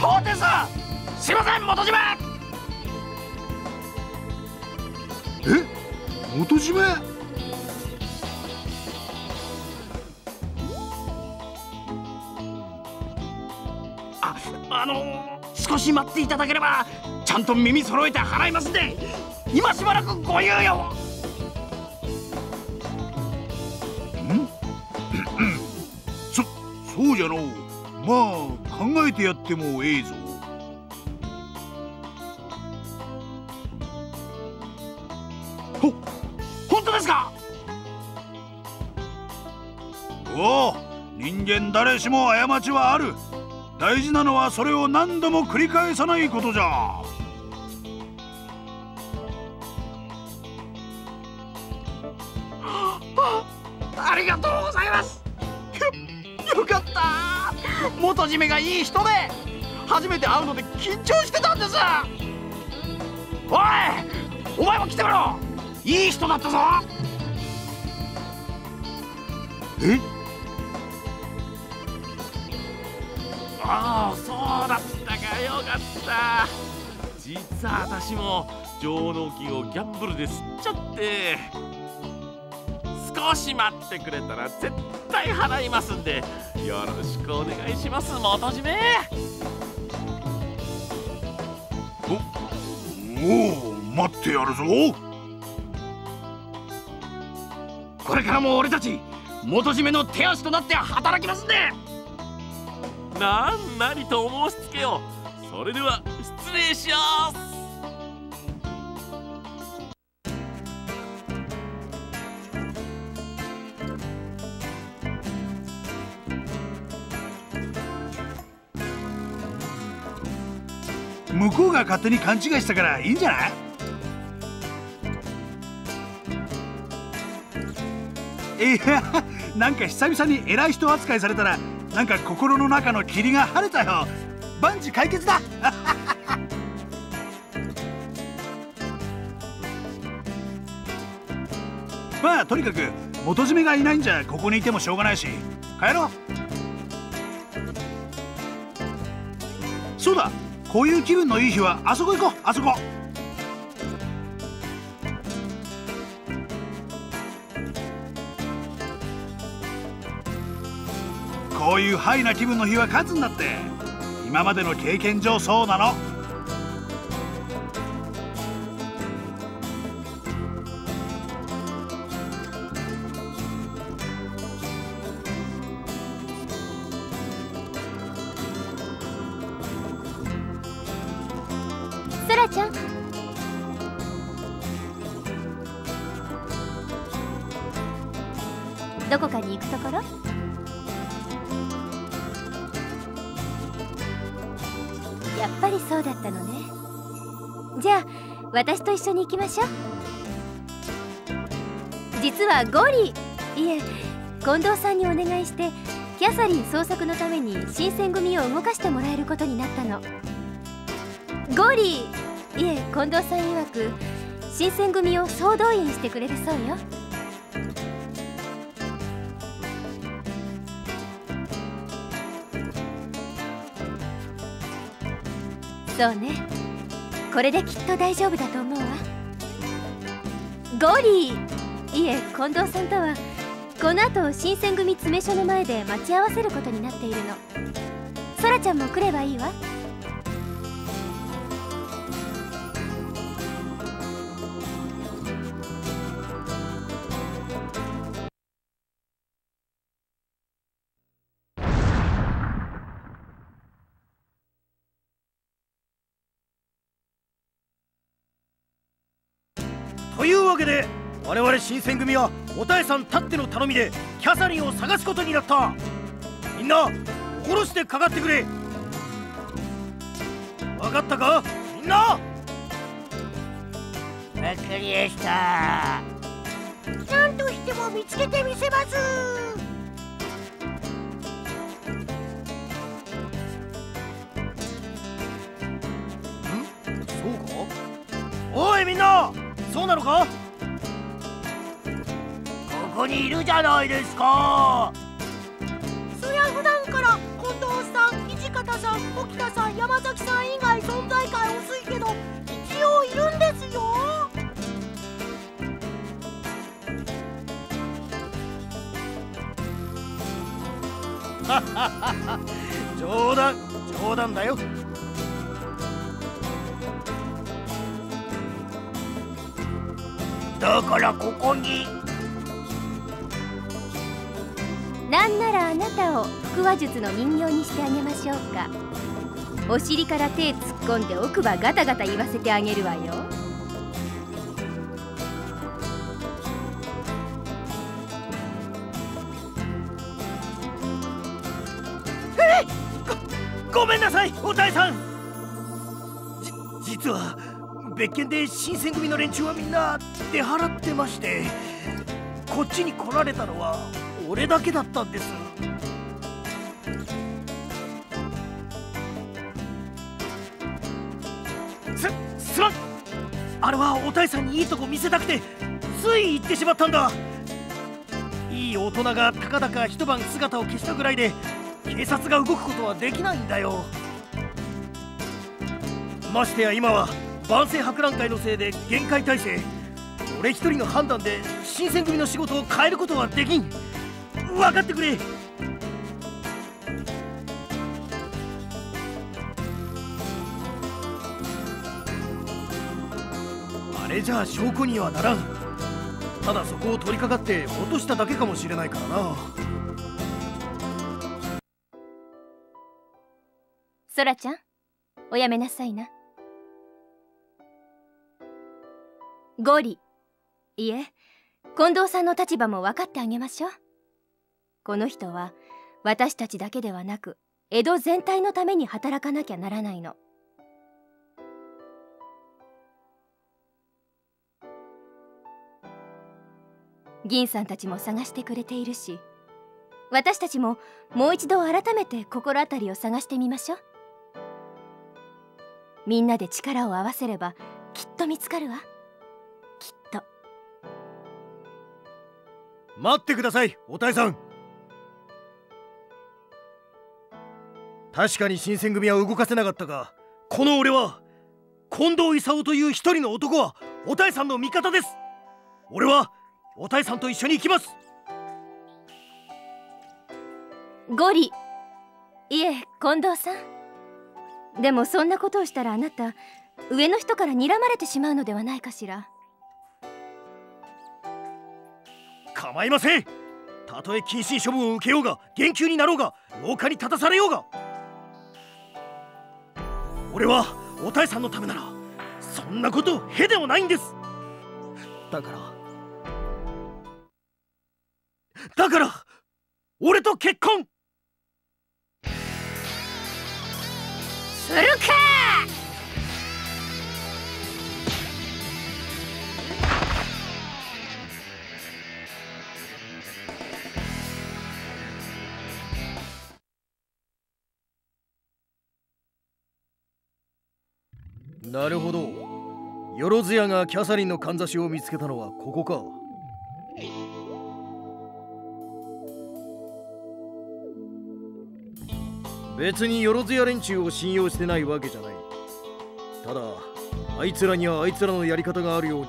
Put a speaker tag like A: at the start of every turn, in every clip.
A: そうです。すいません元締め
B: え？元締め
A: ああのー、少し待っていただければちゃんと耳揃えて払いますんで今しばらくご猶予
B: そそうじゃのうまあ考えてやってもええぞ。
A: ほ本当ですか？
B: おお人間誰しも過ちはある。大事なのはそれを何度も繰り返さないことじゃ。
A: 元締めがいい人で初めて会うので緊張してたんです。おいお前も来てみろいい人だったぞ。
B: え？
C: ああそうだったか。よかった。実は私も上納金をギャンブルで吸っちゃって。少し待ってくれたら絶対払いますんでよろしくお願いします元締め。
B: おお待ってやるぞ。
A: これからも俺たち元締めの手足となって働きますんで。
C: なんなりとお申し付けよそれでは失礼します
B: 向こうが勝手に勘違いしたからいいんじゃない？いやなんか久々に偉い人扱いされたらなんか心の中の霧が晴れたよ。万事解決だ。まあとにかく元締めがいないんじゃここにいてもしょうがないし。帰ろう。そうだ。こういう気分のいい日はあそこ行こう。あそこ。こういうハイな気分の日は勝つんだって。今までの経験上そうなの。
D: どこかに行くところ？やっぱりそうだったのね。じゃあ私と一緒に行きましょう。実はゴリいえ近藤さんにお願いしてキャサリン捜索のために新選組を動かしてもらえることになったの。ゴリいえ近藤さん曰く新選組を総動員してくれるそうよ。そうね。これできっと大丈夫だと思うわ。ゴリー！いえ近藤さんとはこの後新選組詰め所の前で待ち合わせることになっているの。ソラちゃんも来ればいいわ。
E: 我々新選組はおたえさんたっての頼みでキャサリンを探すことになった。みんな心してかかってくれ。わかったか？みんな！
F: わかりやした。
G: 何としても見つけてみせます。
E: そうか？おいみんな！そうなのか？
F: ここにいるじゃないですか。
G: そりゃ普段から近藤さん土方さん沖田さん山崎さん以外存在感薄いけど一応いるんですよ。
E: 冗談冗談だよ。
F: だからここに
D: らあなたを腹話術の人形にしてあげましょうか。お尻から手突っ込んで奥歯ガタガタ言わせてあげるわよ。
E: ごめんなさいおたえさん。じ実は別件で新選組の連中はみんな出払ってましてこっちに来られたのは俺だけだったんです。すすまん。あれはおたえさんにいいとこ見せたくてつい行ってしまったんだ。いい大人がたかだか一晩姿を消したぐらいで警察が動くことはできないんだよ。ましてや今は万世博覧会のせいで限界体制。俺一人の判断で新選組の仕事を変えることはできん。分かってくれ。あれじゃあ証拠にはならん。ただそこを取り掛かって落としただけかもしれないからな。
D: そらちゃんおやめなさいな。ゴリいえ近藤さんの立場も分かってあげましょう。この人は私たちだけではなく江戸全体のために働かなきゃならないの。銀さんたちも探してくれているし私たちももう一度改めて心当たりを探してみましょう。みんなで力を合わせればきっと見つかるわ。きっと。
E: 待ってくださいおたえさん。確かに新選組は動かせなかったがこの俺は近藤勲という一人の男はおたえさんの味方です。俺はおたえさんと一緒に行きます。
D: ゴリ。いえ近藤さん。でもそんなことをしたらあなた上の人から睨まれてしまうのではないかしら。
E: 構いません。たとえ謹慎処分を受けようが減給になろうが廊下に立たされようが俺はおたえさんのためならそんなことへでもないんです。だからだから俺と結婚。
G: するか！
E: なるほど。よろずやがキャサリンのかんざしを見つけたのはここか。別によろずや連中を信用してないわけじゃない。ただあいつらにはあいつらのやり方があるように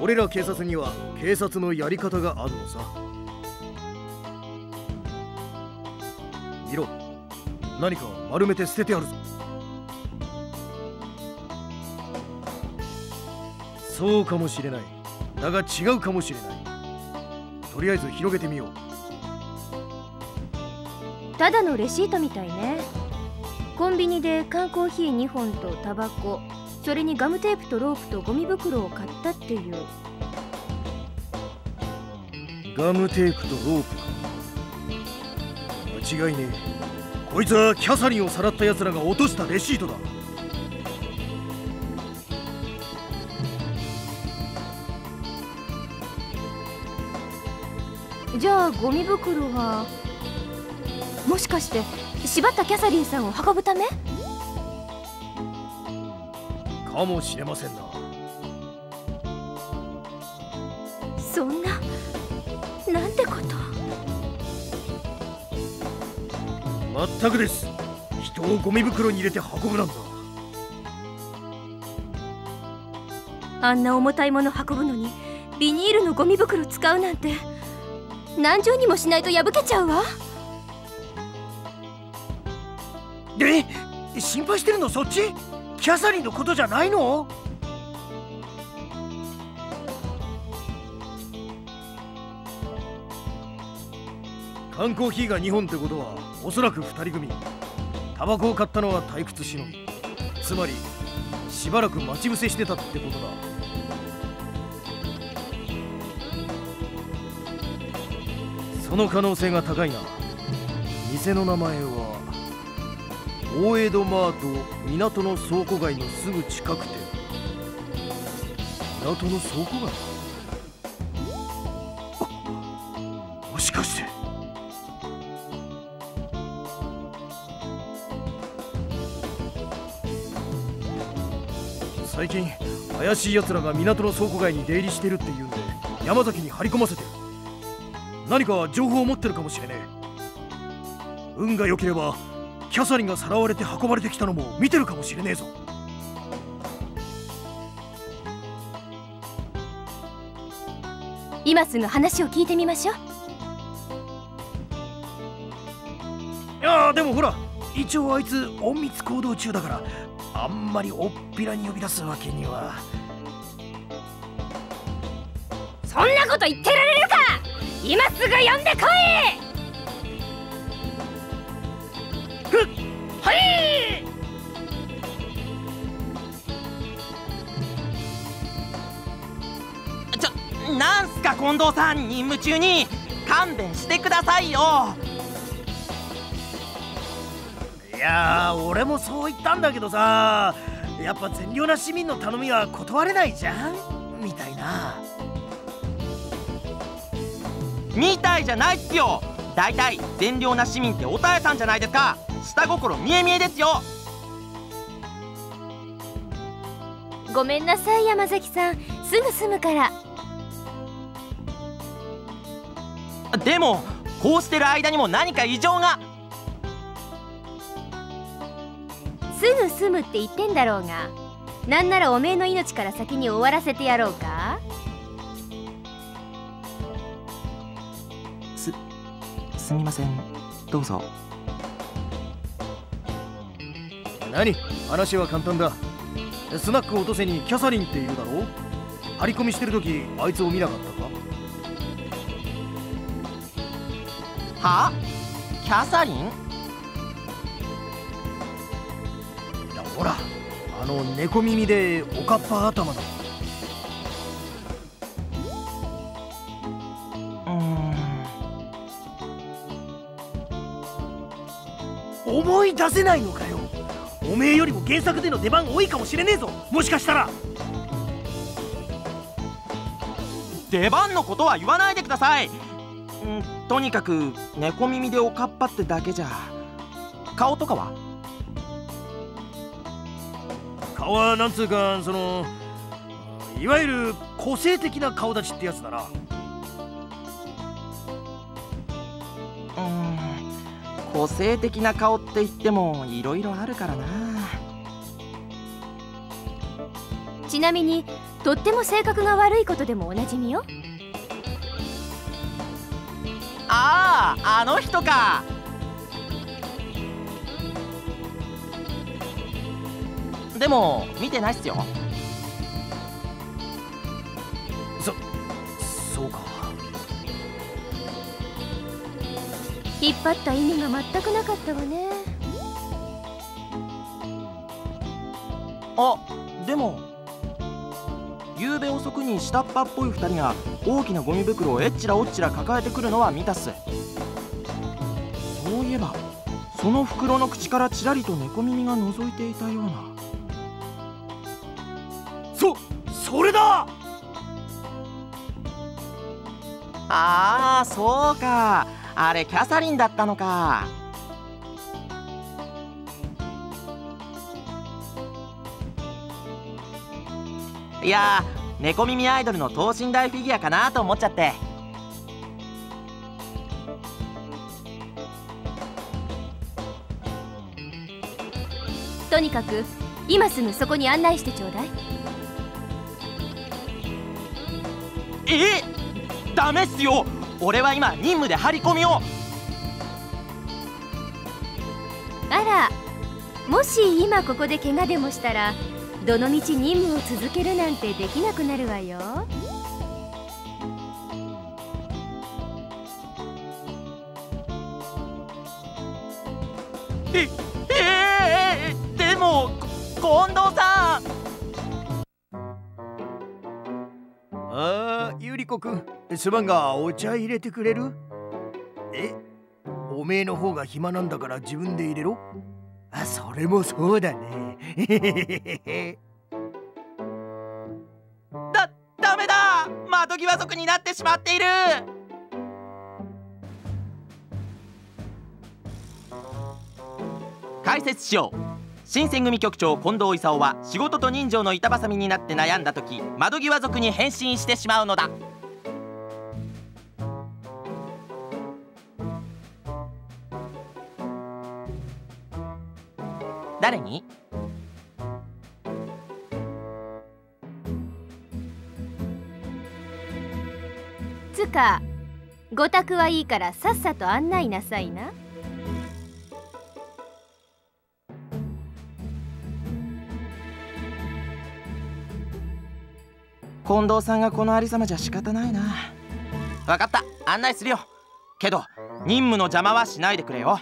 E: 俺ら警察には警察のやり方があるのさ。見ろ。何か丸めて捨ててあるぞ。そうかもしれない。だが違うかもしれない。とりあえず広げてみよう。
D: ただのレシートみたいね。コンビニで缶コーヒー2本とタバコそれにガムテープとロープとゴミ袋を買ったっていう。
E: ガムテープとロープか。間違いねえ。こいつはキャサリンをさらった奴らが落としたレシートだ
D: じゃあゴミ袋は？もしかして縛ったキャサリンさんを運ぶため？
E: かもしれませんな。
D: そんななんてこと？
E: 全くです。人をゴミ袋に入れて運ぶなんだ
D: あんな重たいもの運ぶのにビニールのゴミ袋使うなんて何重にもしないと破けちゃうわ。
E: で心配してるのそっち？キャサリンのことじゃないの？缶コーヒーが2本ってことはおそらく2人組。タバコを買ったのは退屈しのつまりしばらく待ち伏せしてたってことだ。その可能性が高いな。店の名前は大江戸マート港の倉庫街のすぐ近くて。港の倉庫街？もしかして。最近怪しい奴らが港の倉庫街に出入りしてるっていうんで山崎に張り込ませて。何か情報を持ってるかもしれねえ。運が良ければキャサリンがさらわれて運ばれてきたのも見てるかもしれねえぞ。
D: 今すぐ話を聞いてみましょう。
E: いやでもほら一応あいつ隠密行動中だからあんまりおっぴらに呼び出すわけには。
D: そんなこと言ってられ今すぐ呼んでこい!
E: はい!
H: ちょなんすか近藤さん?任務中に勘弁してくださいよ!
E: いやー俺もそう言ったんだけどさやっぱ善良な市民の頼みは断れないじゃん?みたいな。
H: みたいじゃないっすよ。大体善良な市民っておたえさんじゃないですか。下心見え見えですよ。
D: ごめんなさい山崎さん。すぐ済むから。
H: でもこうしてる間にも何か異常が。
D: すぐ済むって言ってんだろうが。なんならおめえの命から先に終わらせてやろうか
H: すみません。どうぞ。
E: 何？話は簡単だ。スナック落とせにキャサリンっているだろ？張り込みしてる時あいつを見なかったか？
H: は？キャサリン？
E: いやほらあの猫耳でおかっぱ頭の思い出せないのかよ。おめえよりも原作での出番多いかもしれねえぞ。もしかしたら。
H: 出番のことは言わないでください。んとにかく猫耳でおかっぱってだけじゃ。顔とかは？
E: 顔はなんつうかそのいわゆる個性的な顔立ちってやつだな
H: 個性的な顔って言ってもいろいろあるからな。
D: ちなみにとっても性格が悪いことでもおなじみよ。
H: あああの人か。でも見てないっすよ
D: 引っ張った意味が全くなかったわね。
H: あでも昨べ遅くに下っ端っぽい2人が大きなゴミ袋をえっちらおっちら抱えてくるのは見たっす。そういえばその袋の口からちらりと猫耳が覗いていたような。
E: そそれだ！
H: ああそうかあれキャサリンだったのか。いやー猫耳アイドルの等身大フィギュアかなと思っちゃって。
D: とにかく今すぐそこに案内してちょうだい。
H: え？ダメっすよ俺は今任務で張り込みを。
D: あらもし今ここで怪我でもしたらどのみち任務を続けるなんてできなくなるわよ。
H: ええー、でも近藤さん。
E: ああゆり子くんすまんがお茶入れてくれる？え？おめえの方が暇なんだから自分で入れろ。あそれもそうだね。
H: だダメだ！窓際族になってしまっている！解説しよう。新選組局長近藤勲は仕事と人情の板挟みになって悩んだ時窓際族に変身してしまうのだ。誰に？
D: つかご託はいいからさっさと案内なさいな。
H: 近藤さんがこのありさまじゃ仕方ないな。分かった。案内するよ。けど任務の邪魔はしないでくれよ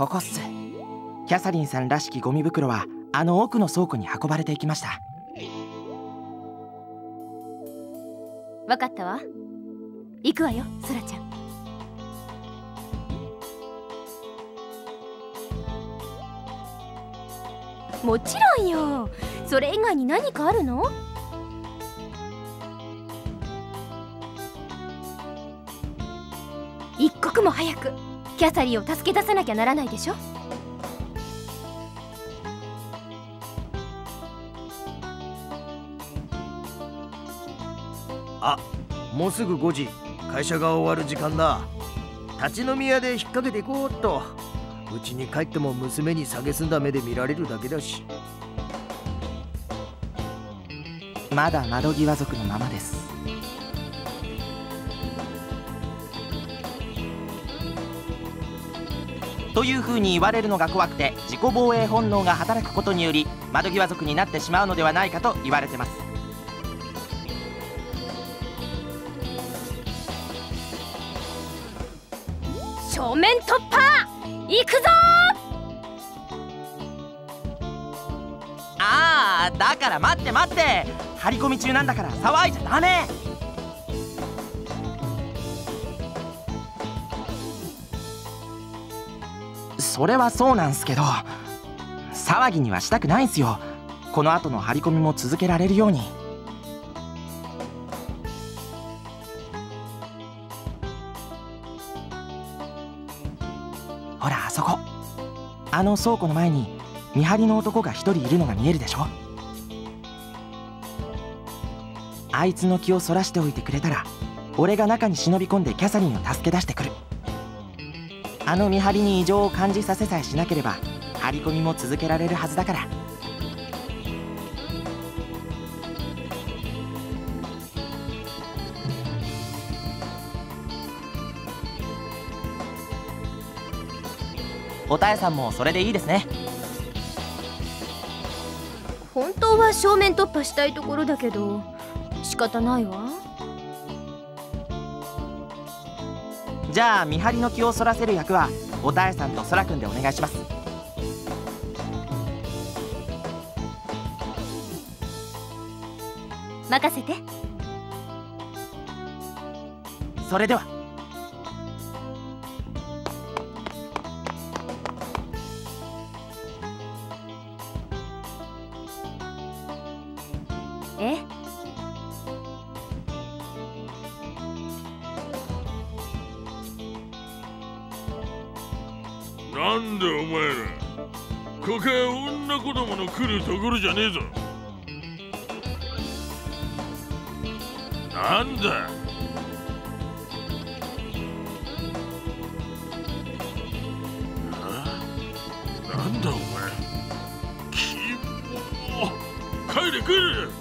H: ここっす。キャサリンさんらしきゴミ袋はあの奥の倉庫に運ばれていきました。
D: わかったわ。行くわよソラちゃん。もちろんよ。それ以外に何かあるの？一刻も早く。キャサリーを助け出さなきゃならないでしょ？
E: あもうすぐ5時。会社が終わる時間だ。立ち飲み屋で引っ掛けていこうっと。うちに帰っても娘に蔑んだ目で見られるだけだし。
H: まだ窓際族のままですというふうに言われるのが怖くて自己防衛本能が働くことにより窓際族になってしまうのではないかと言われてます。
D: 正面突破行くぞ
H: ああだから待って待って！張り込み中なんだから騒いじゃダメそれはそうなんすけど騒ぎにはしたくないんすよ。この後の張り込みも続けられるように。ほらあそこ。あの倉庫の前に見張りの男が一人いるのが見えるでしょ。あいつの気をそらしておいてくれたら俺が中に忍び込んでキャサリンを助け出してくる。あの見張りに異常を感じさせさえしなければ張り込みも続けられるはずだから。おたえさんもそれでいいですね。
D: 本当は正面突破したいところだけど仕方ないわ。
H: じゃあ見張りの気をそらせる役はおたえさんとそらくんでお願いします。
D: 任せて。
H: それでは
C: 来るところじゃねえぞ。なんだ。なんだお前。帰れ帰れ。